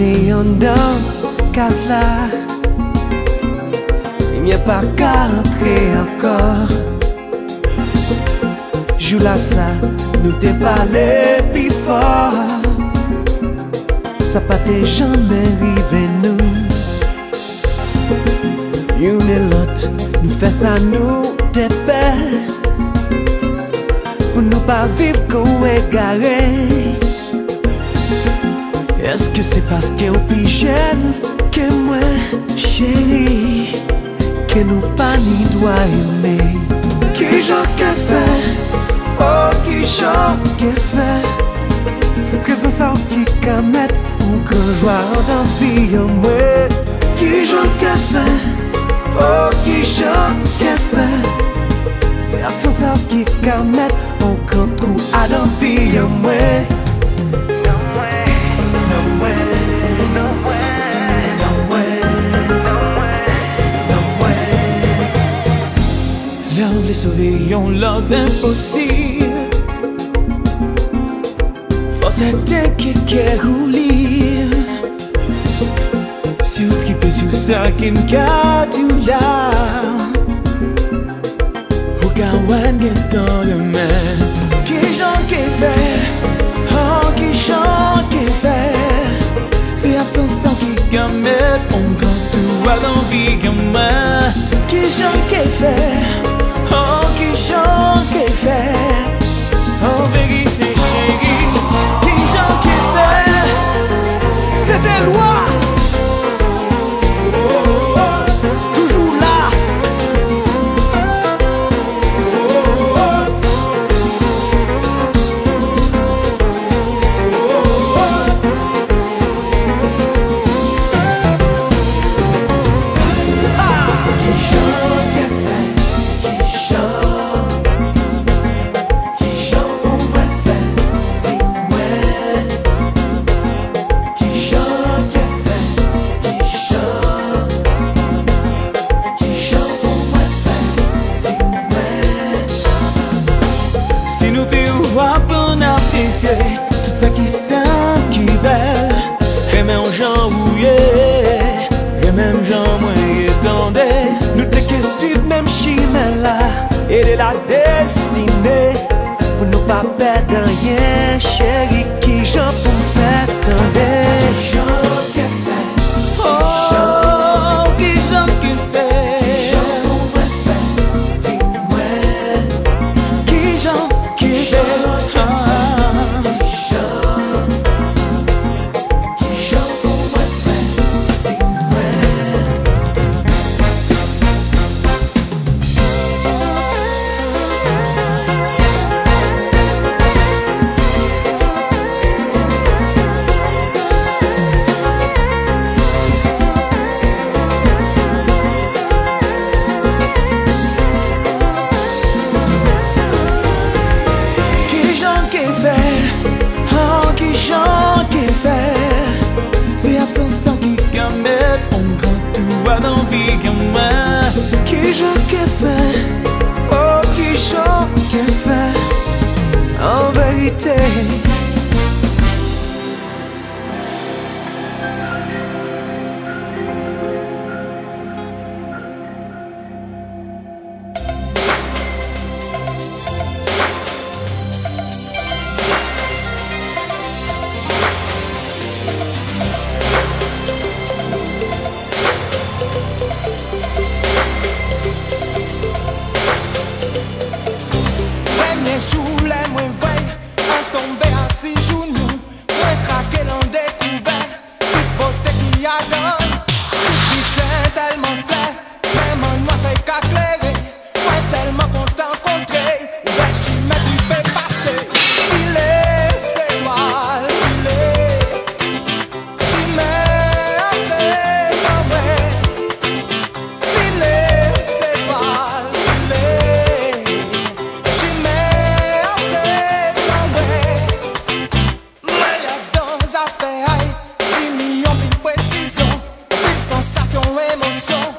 fe la fane yon dan Kaz la E mye pa ka rentre ankor Jou la sa nou te pale pi for Sa pa te jamen rive nou Yon e lot nou fe sa nou te pe. Pou nou pa viv kon e gare Eske se paske ou pi jen ke mwen chéri Ke nou pa ni dwa eme Ki jan ke fe, oh ki jan ke fe Se prezans an ki ka met Ou jwa dan vi an mwen Ki jan ke fe, oh ke fe Se absans an ki ka met Ou kan trou dan vi an mwen les sauver, yon love impossible. Force te ke ke roulir. Si ou tripe sou sa ken ka tou la Ou ka wan gen tan remen Ki jan ke fe, oh ki jan ke fe Se absens an ki gamet, on kan tou a dan vi gamin. Ki jan ke fe, oh ki jan ke emoción.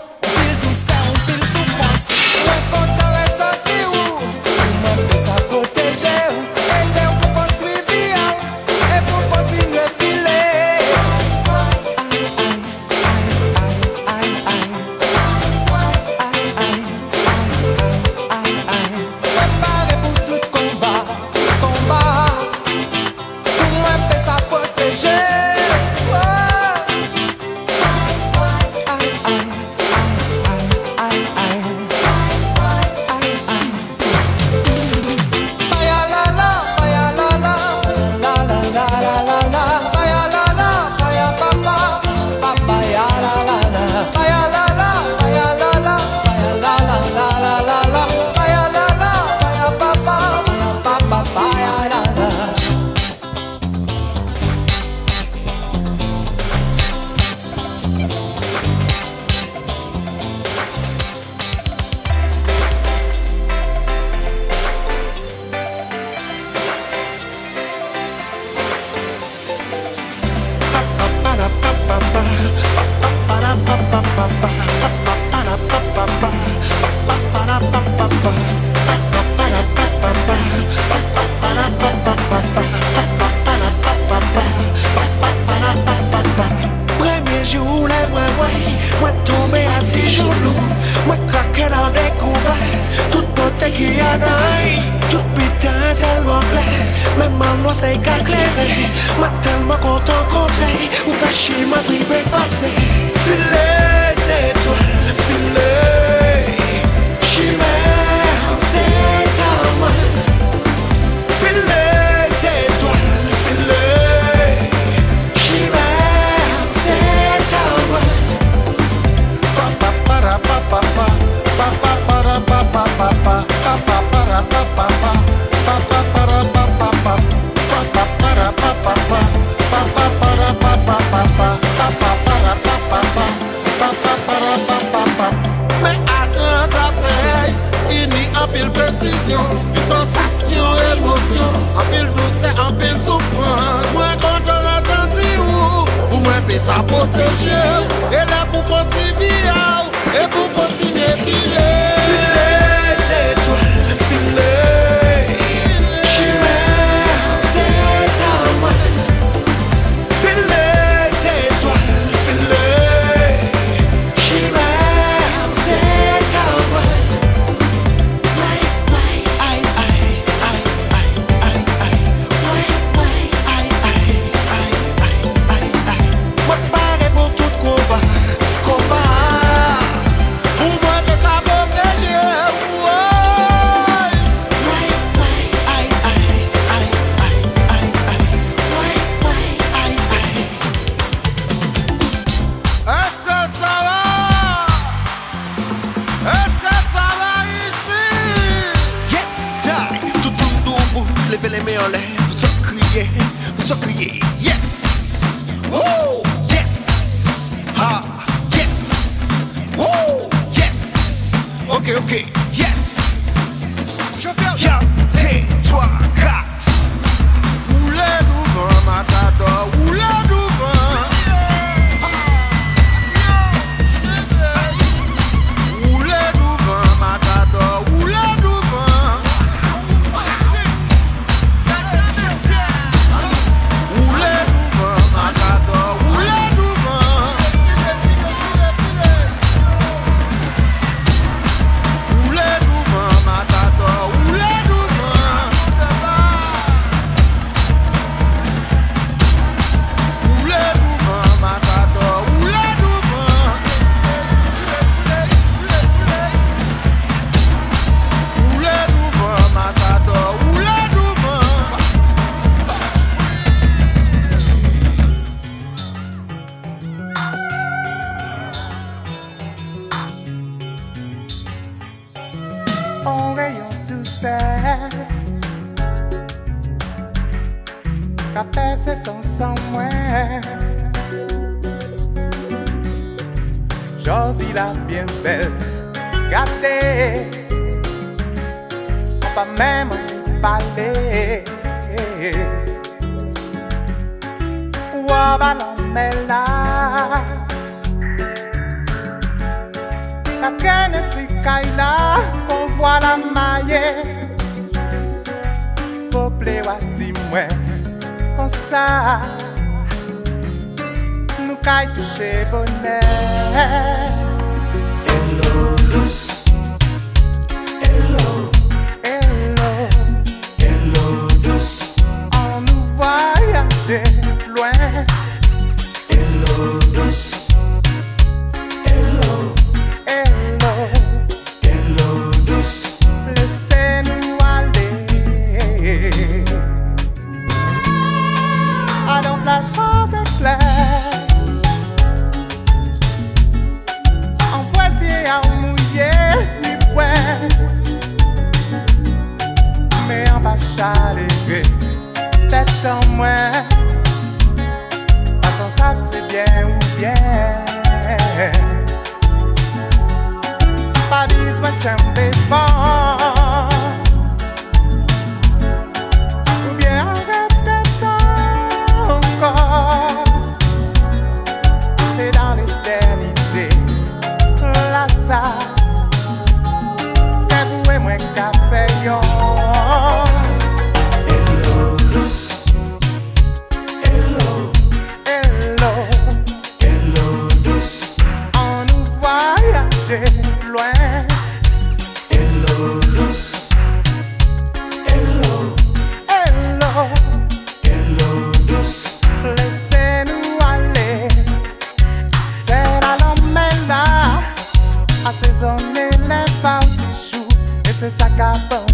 Et c'est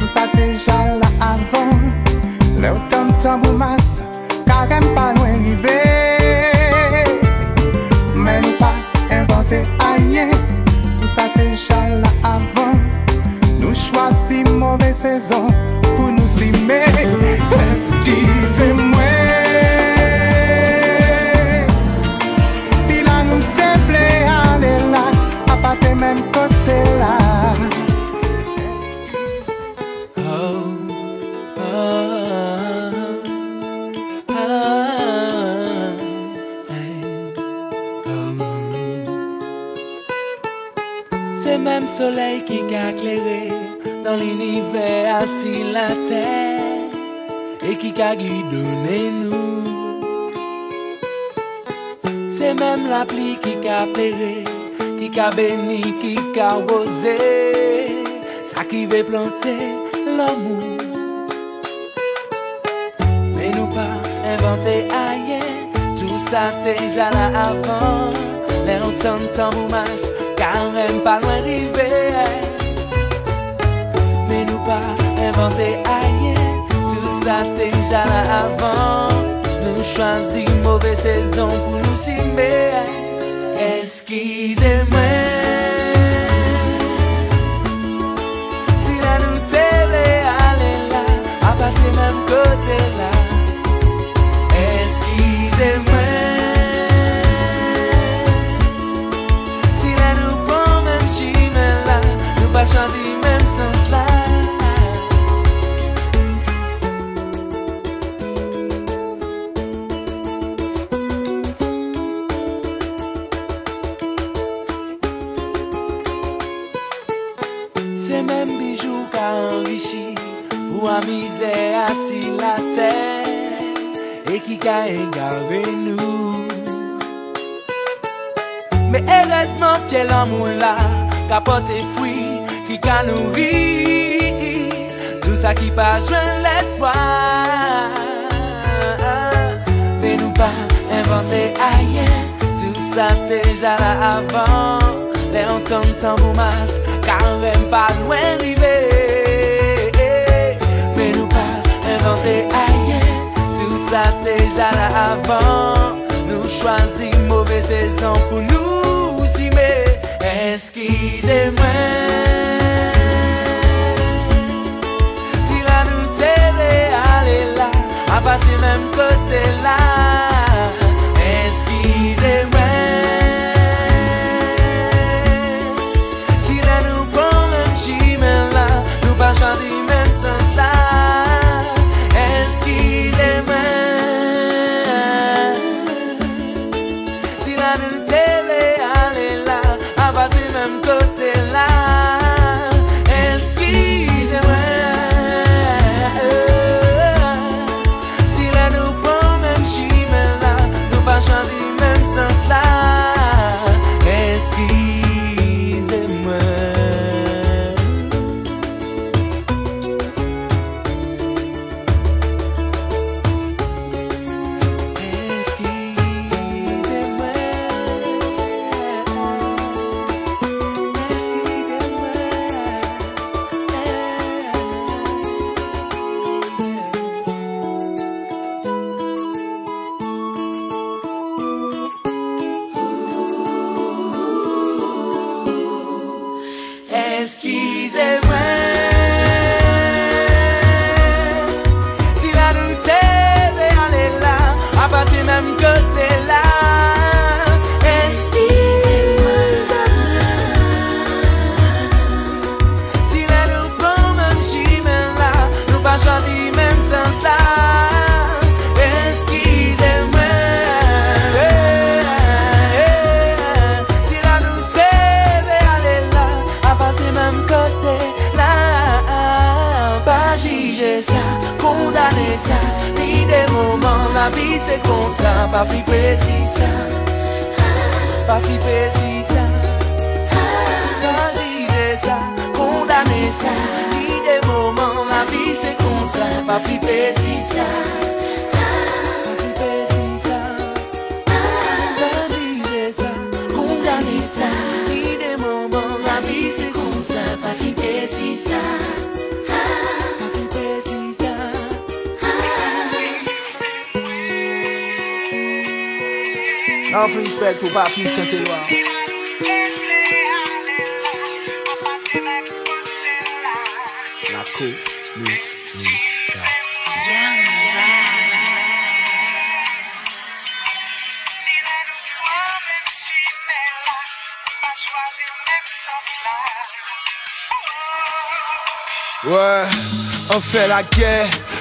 Tout ça déjà là avant. qui veut planter l'amour. Mais nous pas inventer ailleurs, tout ça déjà là avant. Mais on t'entend ou masse, car même pas loin arriver. Mais nous pas inventer ailleurs, tout ça déjà là avant. Nous choisis mauvaise saison. de la chwazi mouve sezon pou nou zime Eskize mwen Si la nou tele ale la A pati menm kote la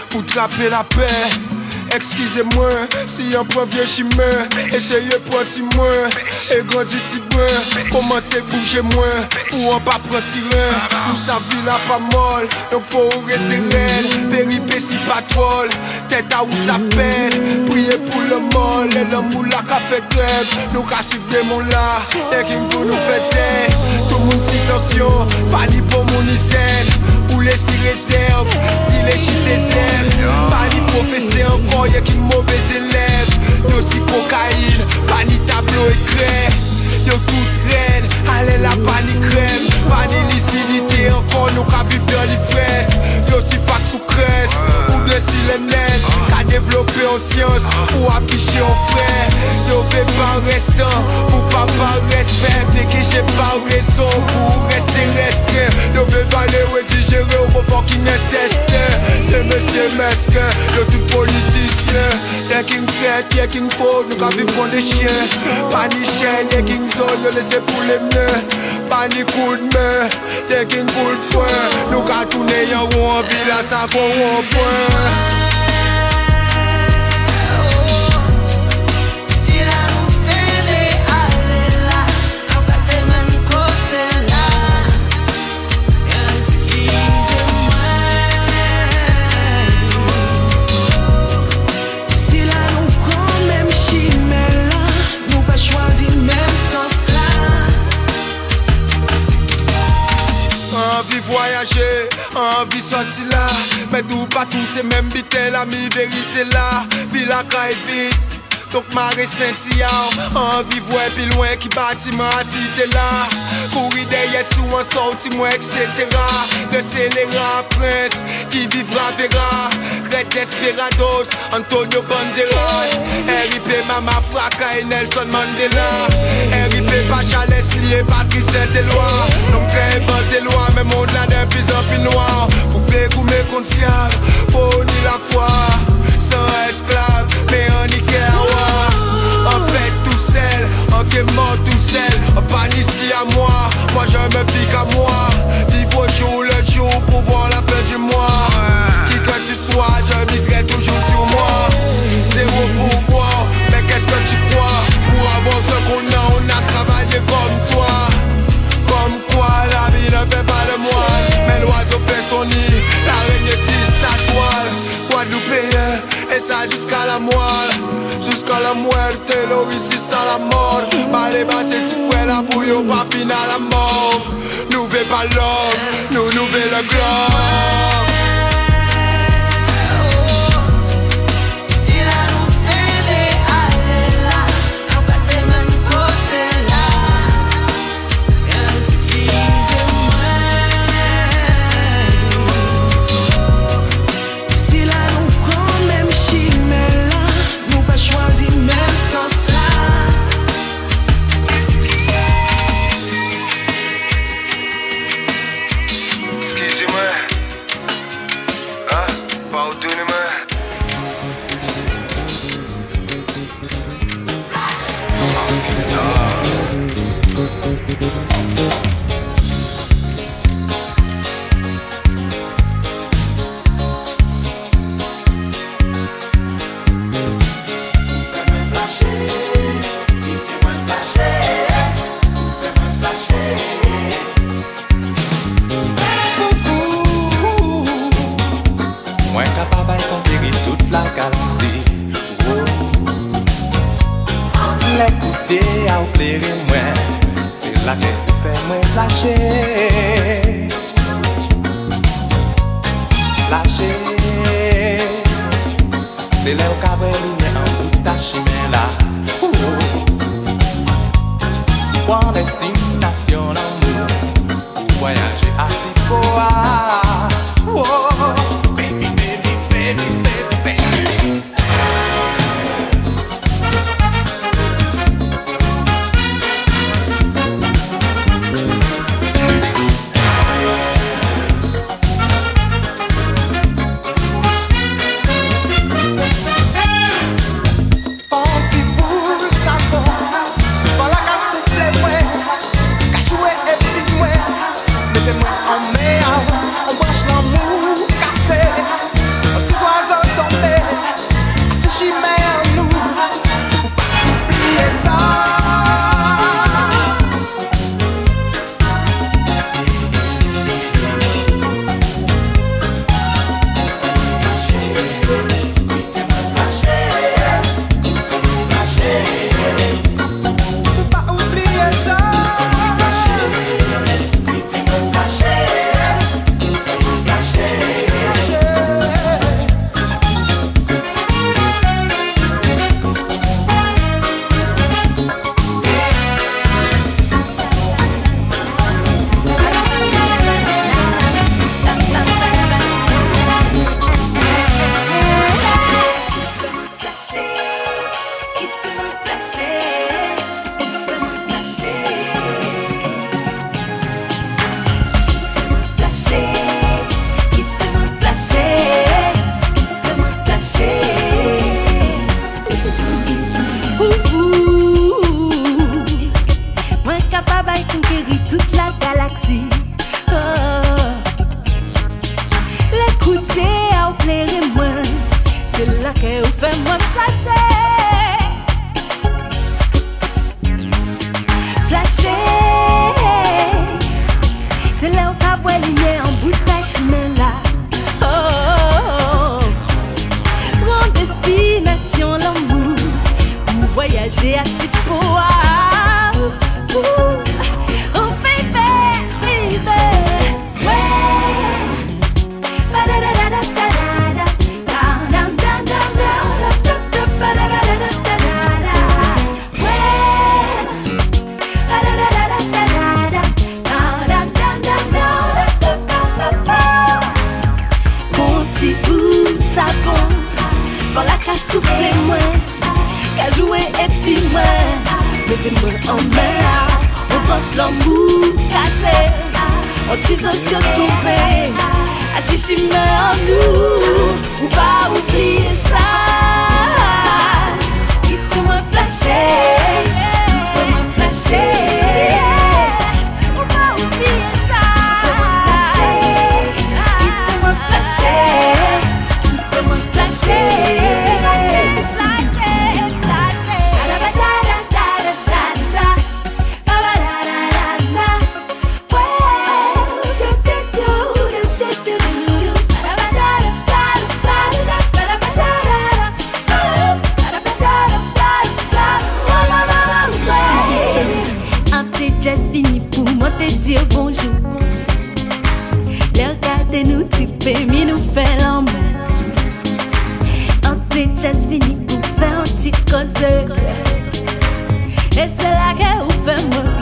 pour trapper la paix. Excusez-moi si un vieux chemin Essayez pour si moins Et grandit si bien Commencez bouger moins Pour en pas prendre si rien sa vie là pas molle Donc faut arrêter réel Péripétie pas troll Tête à où ça pète Priez pour le mal Et l'homme ou la qu'a fait Nous qu'a des mon là Et qui nous faisait Tout le monde si tension Pas ni pour mon scène Ou les si chutes des Pas ni professeur encore Y'a qui mauvais élèves Yo si cocaïne Pas ni tableau écrit. Yo toute reine Allez la Pas ni encore Nous qu'a vivre dans l'ivresse. Yo si fac sous crèche Ou bien si les nègres. Qu'a développé en science Pour afficher en prêt Yo fait pas restant Pour pas pas respect Fait que j'ai pas raison Pour rester restreint. Yo valer ou digérer Au bon qui testé C'est monsieur mesquin Yo tout politicien. Y'a qui traite, y'a qui faut Nous qu'a vivre pour des chiens. Pas ni chien, y'a qui zo Yo laissé pour les miens Pas ni coup de main Y'a qui coup de poing. Nous qu'a tourné y'a rond en ville À ça qu'on rond point Donk mare senti yaw Anvi vwe pi lwen ki bati man atite la. Kouri deye sou an sauti mwen eksetera Le selera prens ki vivra vera. Red Desperados, Antonio Banderas. R.I.P. Mama Fraka e Nelson Mandela. R.I.P. Pacha Leslie e Patrick Saint-Éloi. Nom kre e Banteloi men moun la den pizan pi noa Pou pe kou me kontiyan, pou ni la fwa San esklav, me qui est mort tout seul. Pas ici à moi, moi je me pique à moi. Vivre au jour le jour pour voir la fin du mois. Qui que tu sois, jusqu'à la moelle. Jusqu'à la muerte, lo résiste à la mort. Pas les bâtis, si frère la bouille, pas fin à la mort. Pas l'homme, nous nous veut deri mwen Se la ke ou fe mwen lache. Lache. Se le ou kave lune an bouta chime la Ou Ou an estim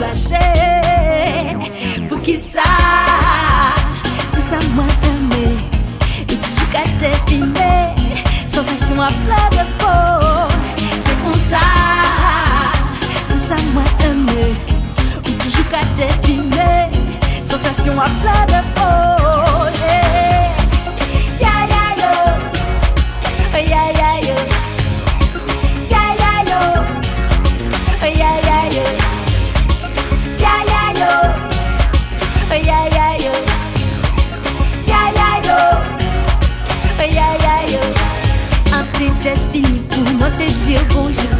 lâcher Pour qui ça Dis ça Et tu joues qu'à t'épiner Sensation à plat de peau C'est comme ça Dis ça moi t'aimer Ou tu joues qu'à t'épiner Sensation à plat de peau yeah. Un petit jazz fini pour nous te dire bonjour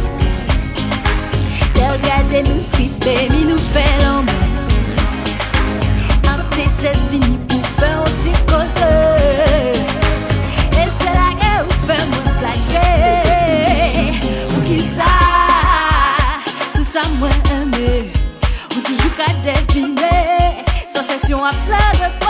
Te regarder nous triper, mais nous faire l'amour Un petit jazz fini pour faire aussi cause. Et c'est la guerre où fait mon flasher. Pour qui ça, tout ça moi aimé. Ou toujours qu'à deviner. Sensation à fleur de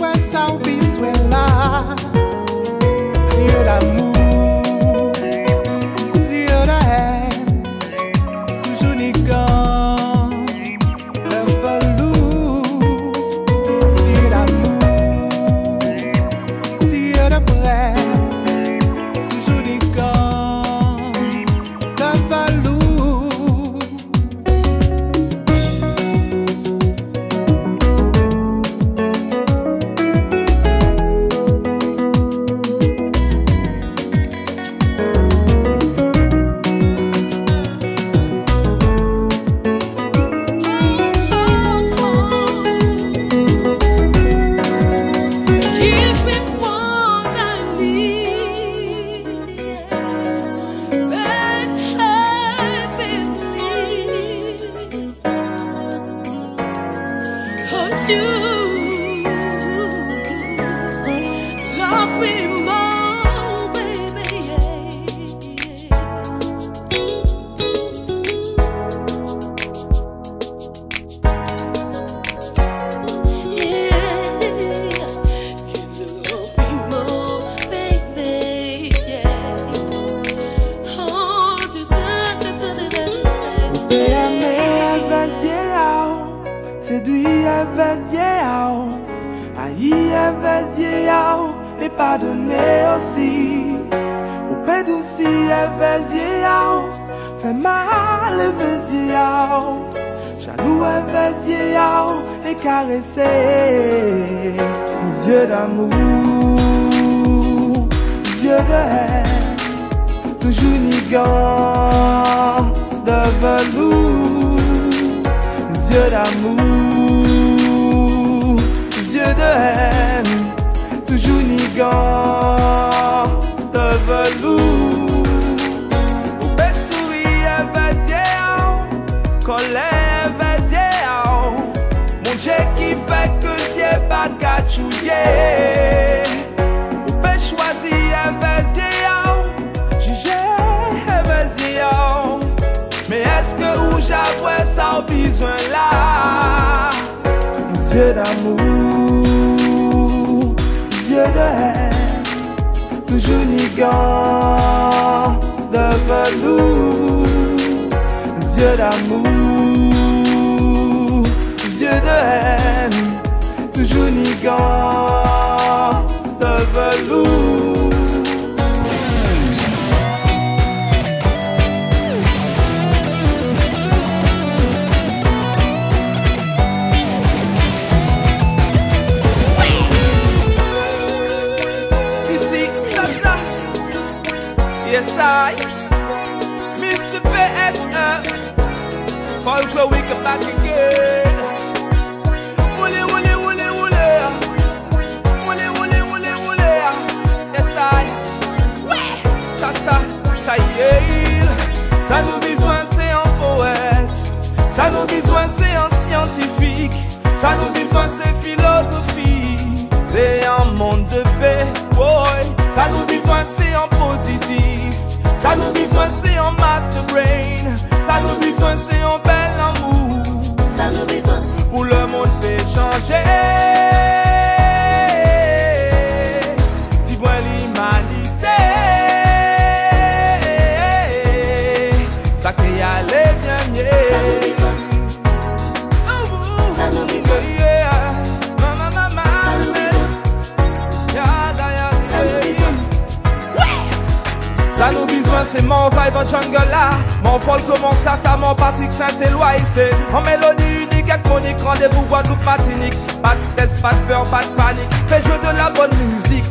West. Ça nous besoin, c'est philosophie. C'est un monde de paix, boy. Ça nous besoin, c'est un positif. Ça nous besoin, c'est un master brain. Ça nous besoin, c'est un bel amour. Ça nous besoin, Pour le monde peut changer. C'est mon vibe en jungle là. Mon folk comment ça, ça mon Patrick Saint-Éloi. C'est en mélodie unique avec mon écran rendez-vous Guadeloupe Martinique. Pas de stress, pas de peur, pas de panique. Fais jouer de la bonne musique.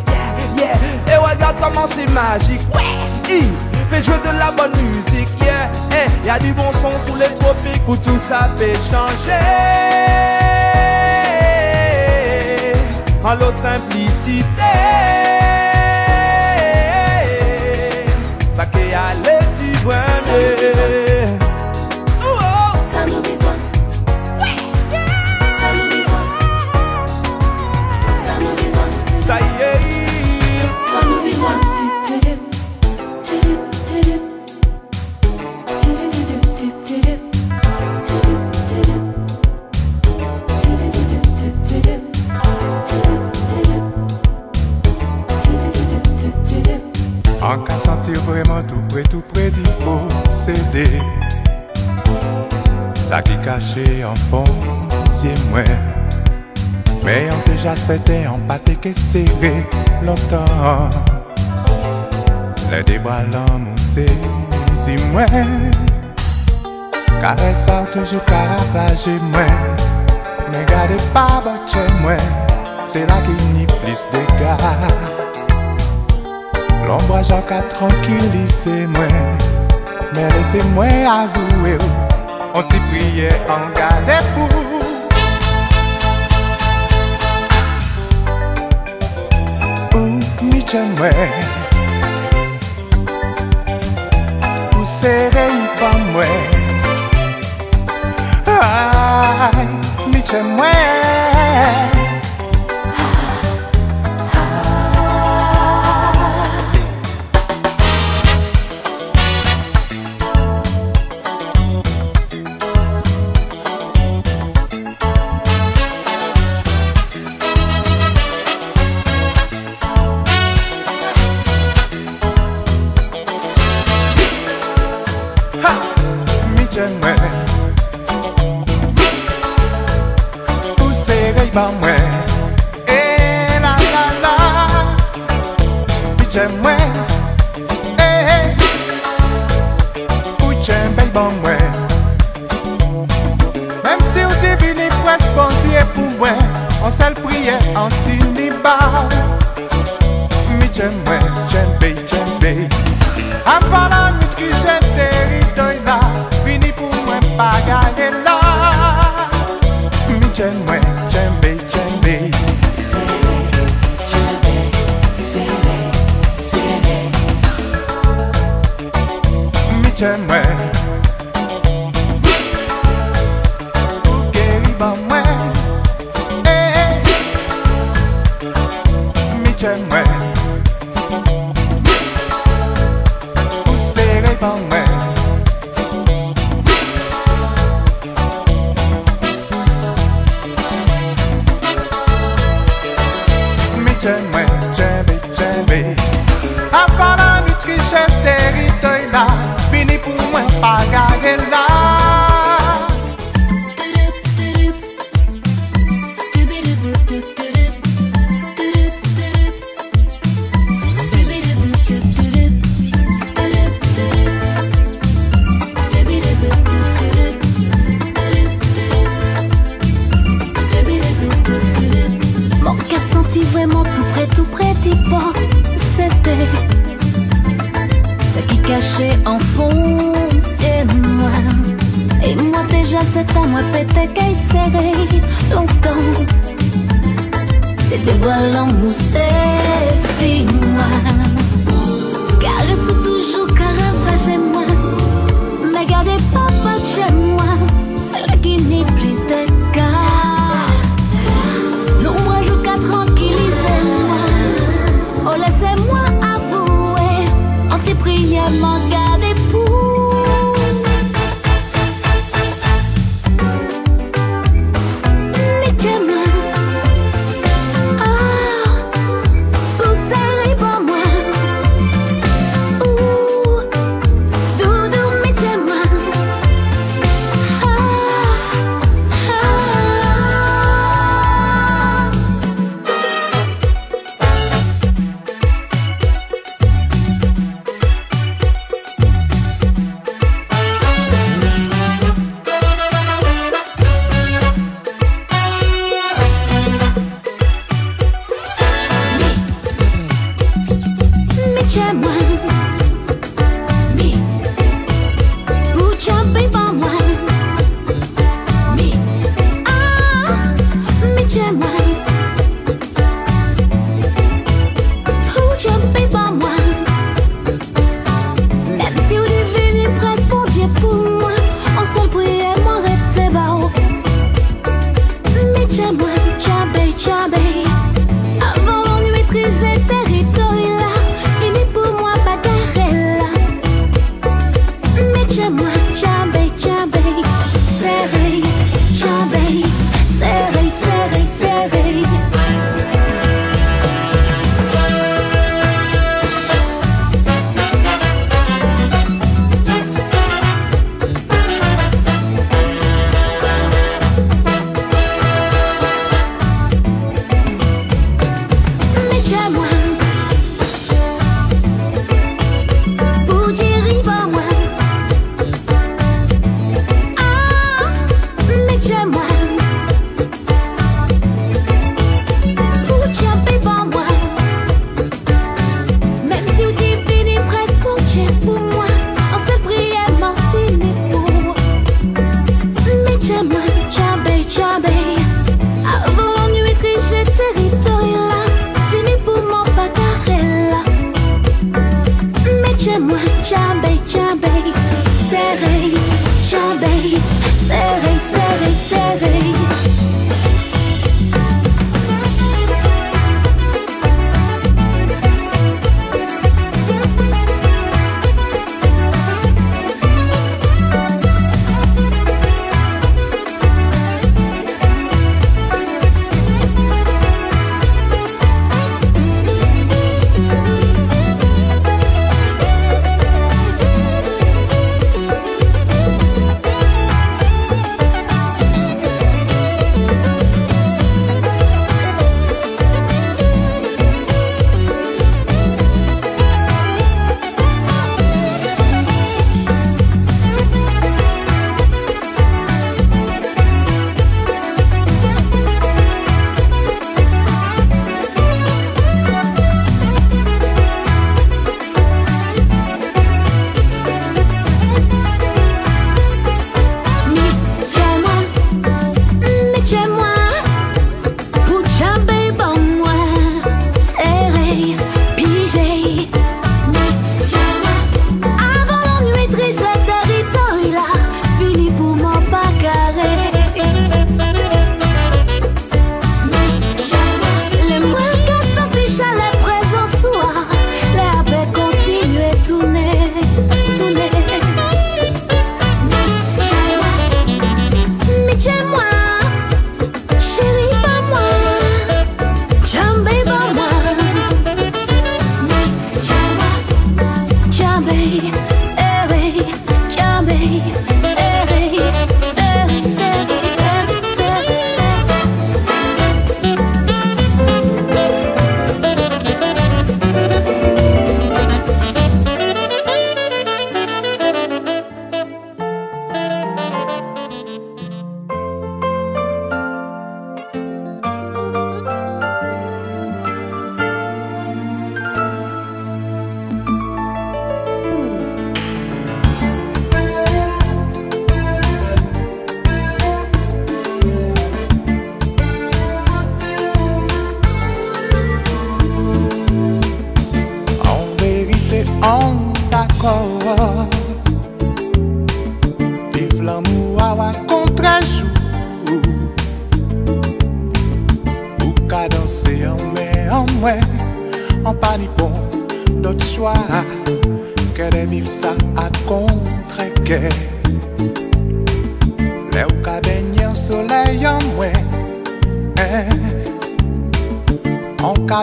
Yeah, yeah. Et regarde comment c'est magique. Ouais. Fais jouer de la bonne musique. Yeah, eh. Y a du bon son sous les tropiques. Où tout ça peut changer. En l'eau simplicité. Ça qui allait du vraiment tout près, tout près du posséder. Ça qui caché en fond, c'est moi. Mais on déjà c'était en pâté que serré longtemps. Les bras l'amour c'est moi. Caresse ça toujours caravagé moi. Mais gardez pas battre moi. C'est là qu'il n'y plus de gars. L'ombra jaka tranquilise mwen Men lese mwen avoue On ti priye an gade pou Ou mi chen mwen Ou sere yi pa mwen Ay, mi chen mwen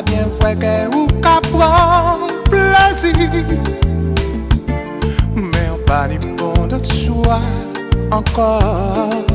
bien fwe ke ou ka pran plezi Men ou pa ni bon dot chwa ankor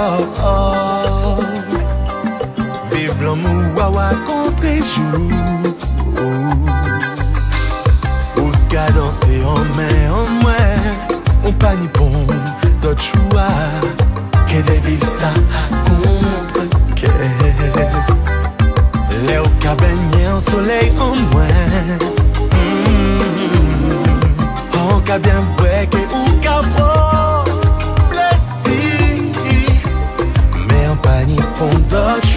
oh, oh. Vive l'amour, wawa, contre jour. Ou qu'à danser en main, en main. On pas ni bon, d'autres choix. Que de vivre ça contre que. Léo cabagné en soleil, en moins. Mm. Oh, qu'a bien vrai que ou qu'a the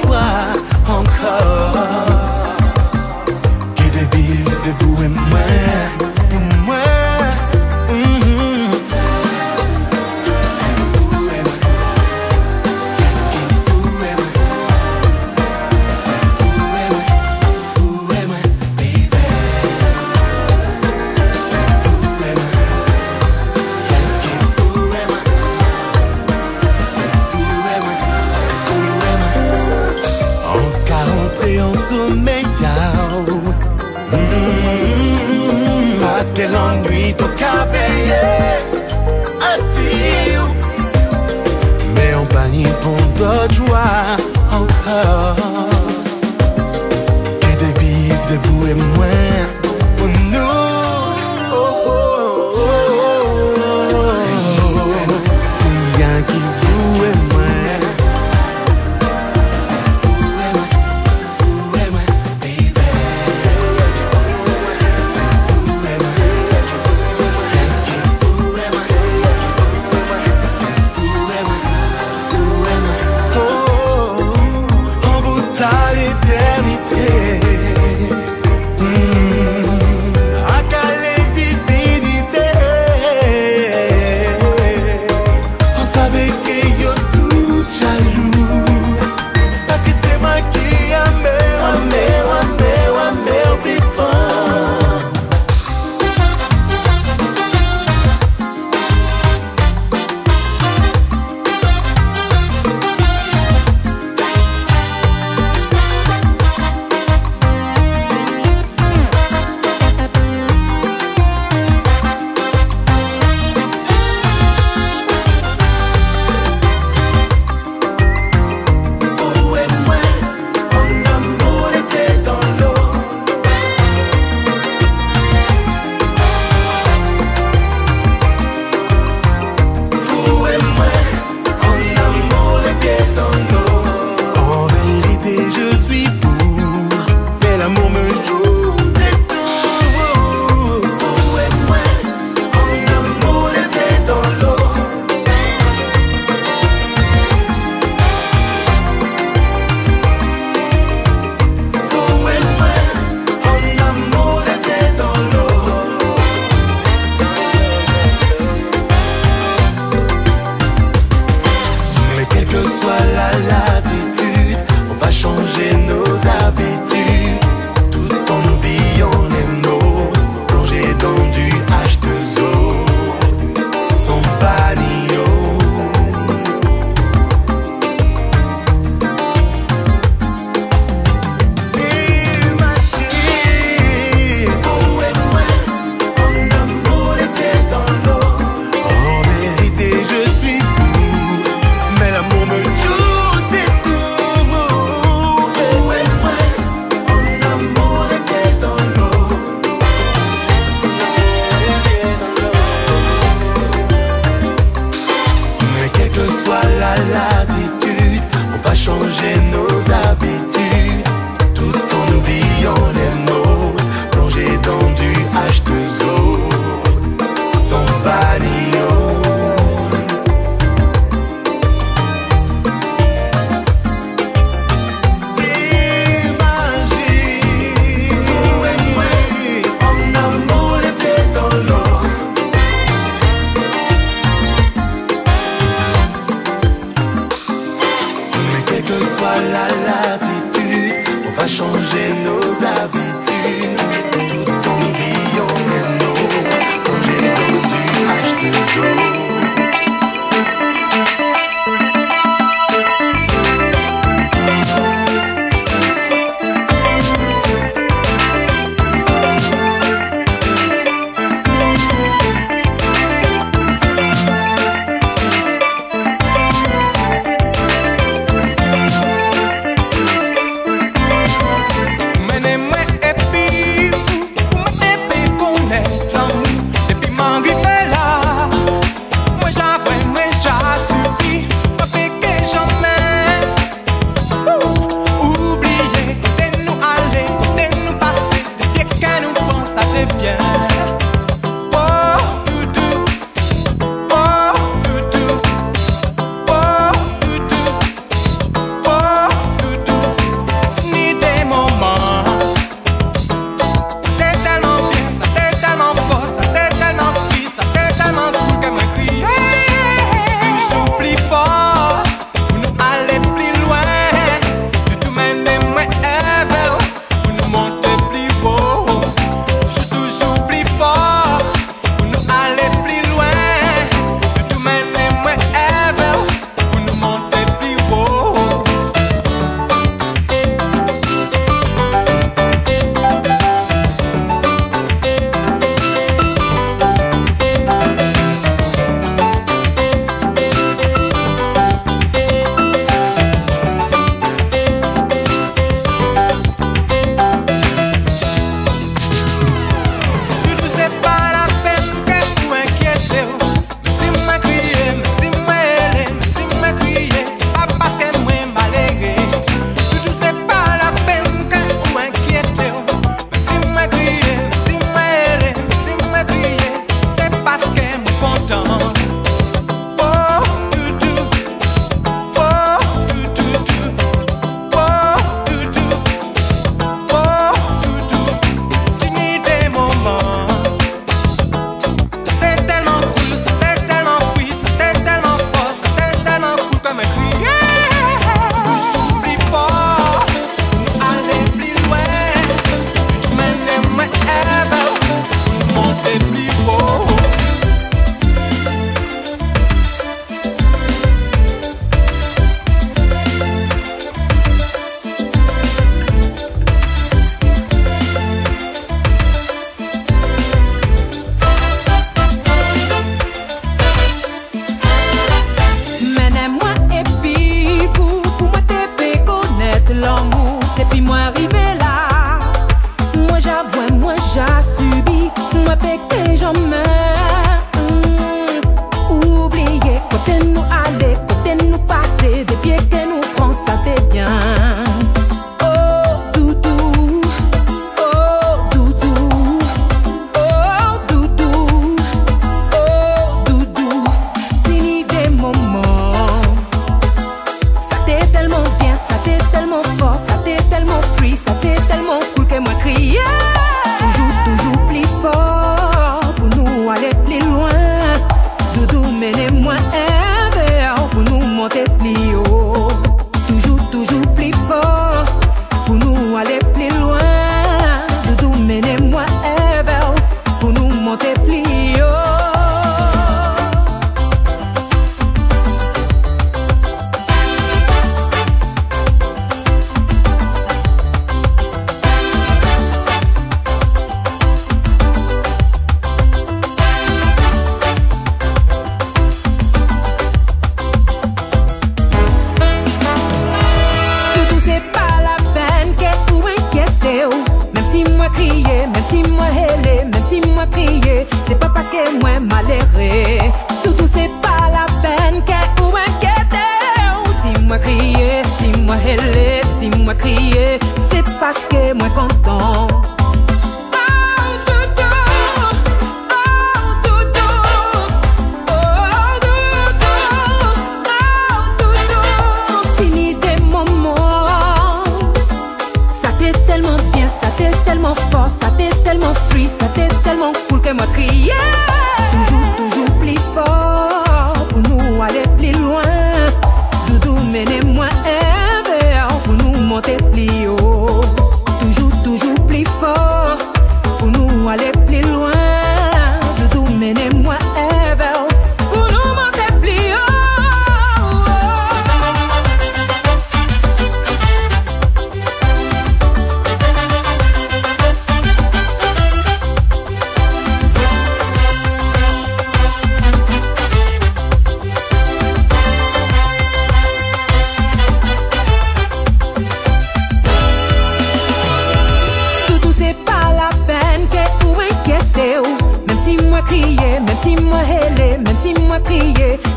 moi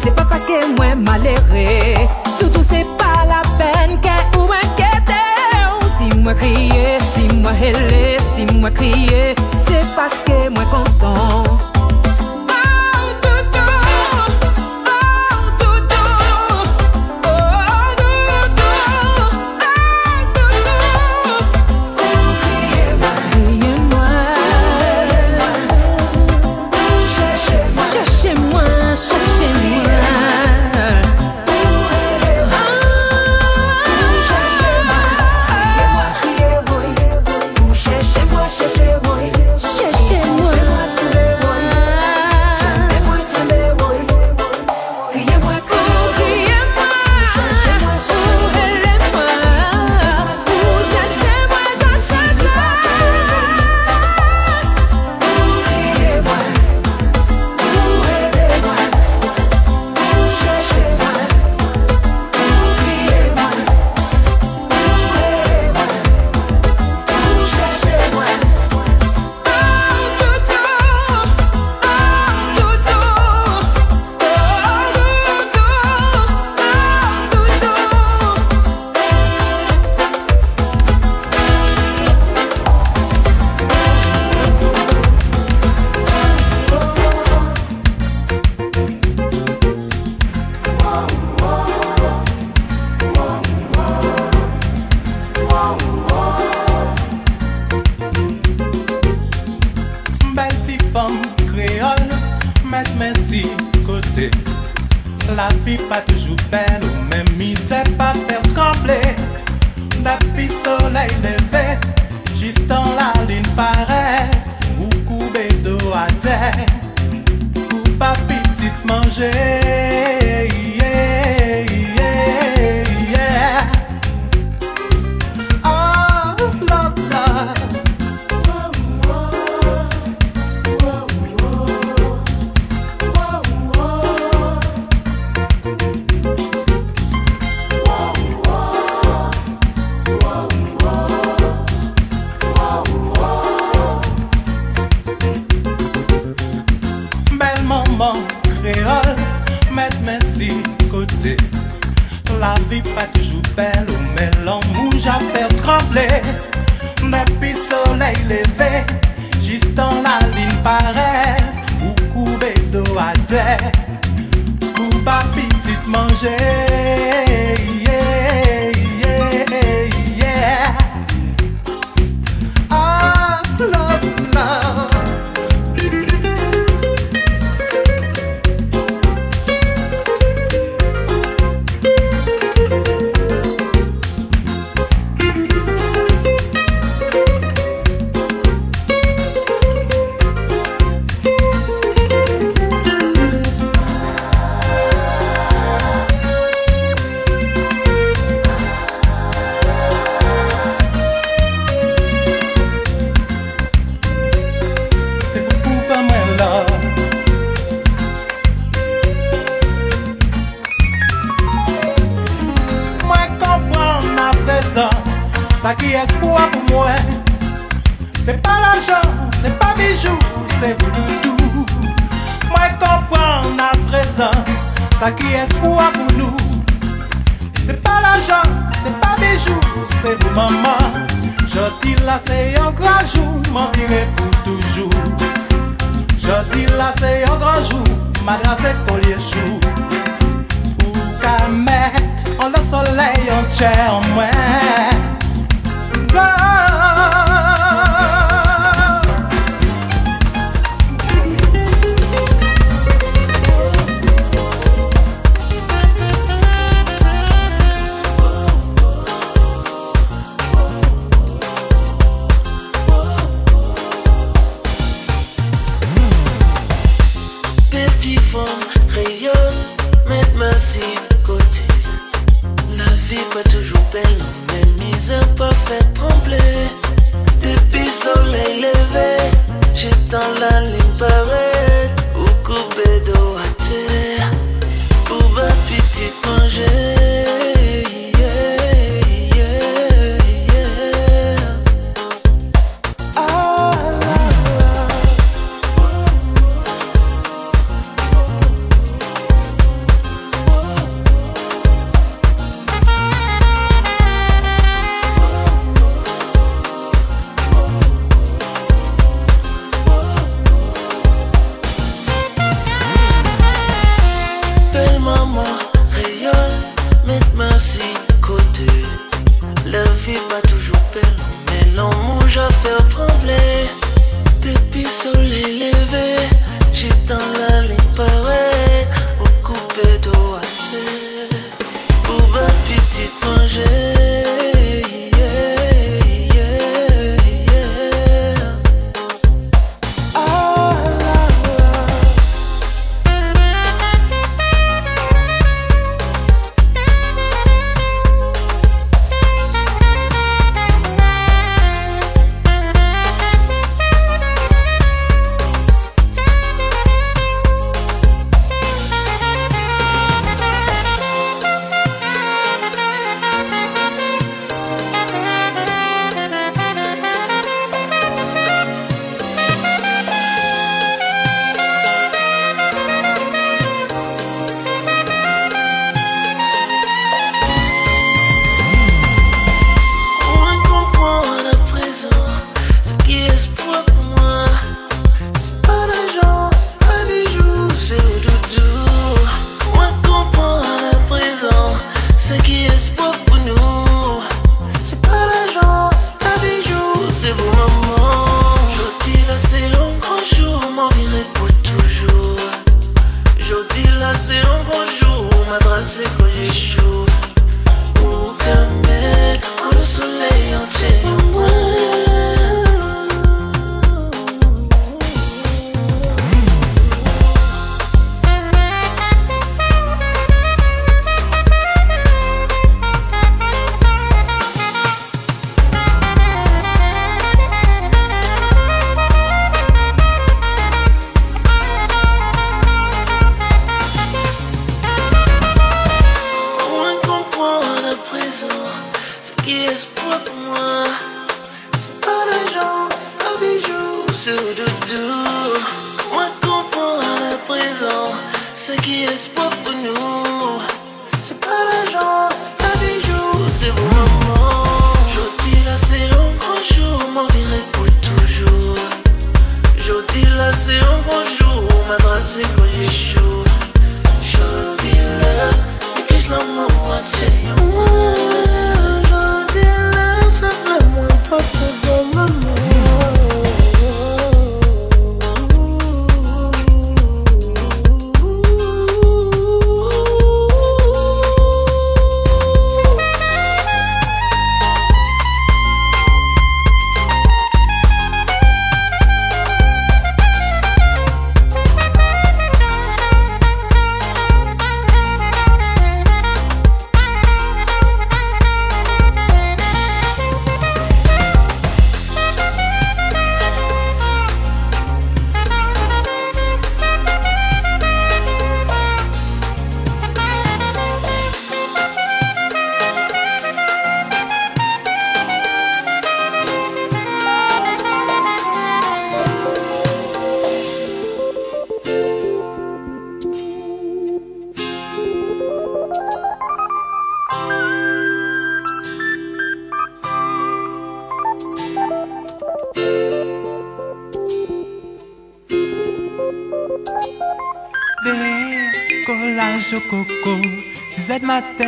c'est pas parce que moi malheureux. Tout c'est pas la peine que ou inquiéter. Si moi crié, si moi hélé, si moi crié, c'est parce C'est pas l'argent, c'est pas bijoux, c'est vous doudou. Moi comprends à présent, ça qui est espoir pour nous. C'est pas l'argent, c'est pas bijoux, c'est vous maman. Je dis là c'est un grand jour, m'en pour toujours. Je dis là c'est un grand jour, madras et collier chou. Ou qu'à mettre en le soleil en chair en moi. Love.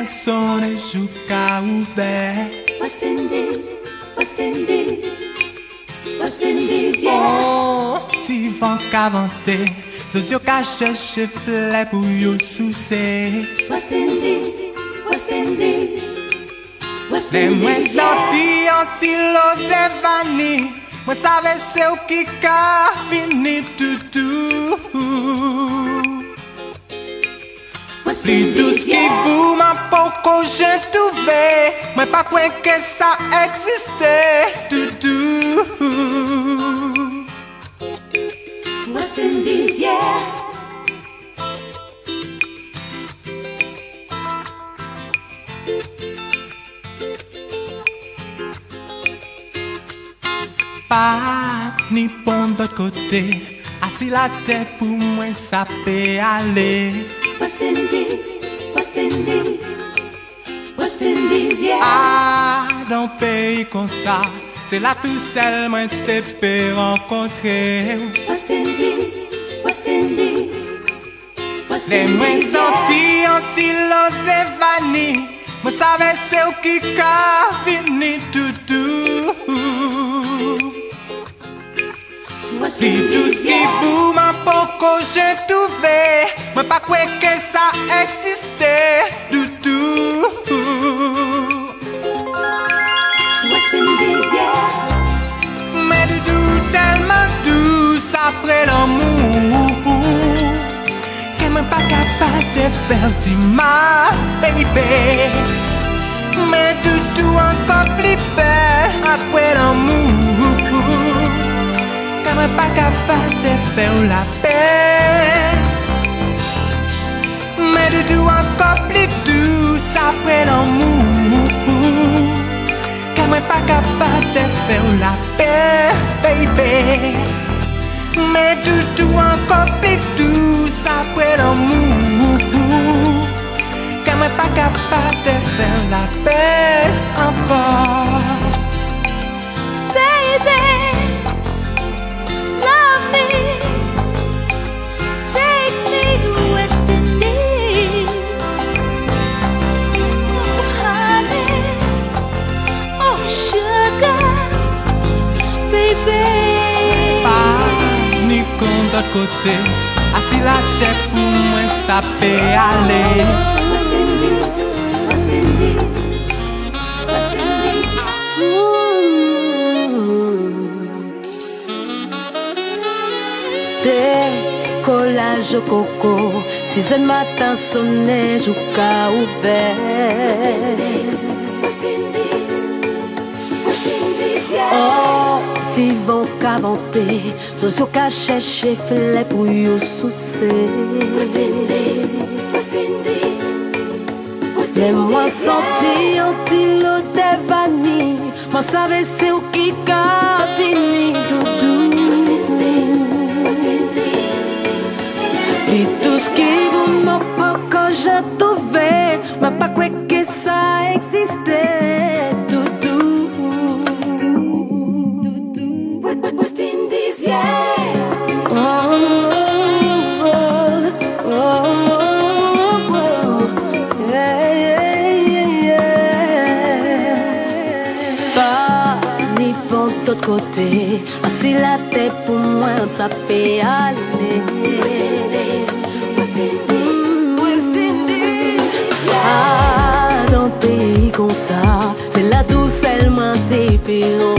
corações do Cauvé. West Indies, West Indies, West Indies, yeah. Oh, ti vant ka vante, zos yo ka chèche flè pou yo souse. West Indies, West Indies, West Indies, yeah. Mwen sorti antilo de vani, mwen save se ou ki ka vini toutou. Jen touve Mwen pa kwen ke sa eksiste toutou West Indies, yeah. Pa ni pon de kote Asi la te pou mwen sape ale West Indies, West Indies, rizier A, dan peyi kon sa Se la tou sel mwen te pe renkontre West Indies, West Indies Le mwen santi an ti lo devani Mwen save se ou ki ka vini toutou Li tout ki pou man poko je touve Mwen pa kwe ke sa eksiste apre l'amou Ke mwen pa kapat de fer di ma, baby. Men toutou ankon pli bel apre l'amou Ke mwen pa kapat de fer la bel Men toutou ankon pli dous apre l'amou Ke mwen pa kapat de fer la bel, baby. Mais du tout encore plus douce après l'amour. Que moi pas capable de faire la paix encore. Kote Asi la te pou mwen sa pe ale West Indies, West Indies, West Indies. Oh, ka vante Sosyo ka chèche fle pou yo souse Mè mwen santi yon ti lo devani Mwen save se ou ki ka vini doudou Pi tout ki vou mwen poko jato kote. Asi la te pou mwen sa pe ale. West Indies, West Indies, mm-hmm. West Indies. Ah, dan peyi kon sa Se la tou selman te peyon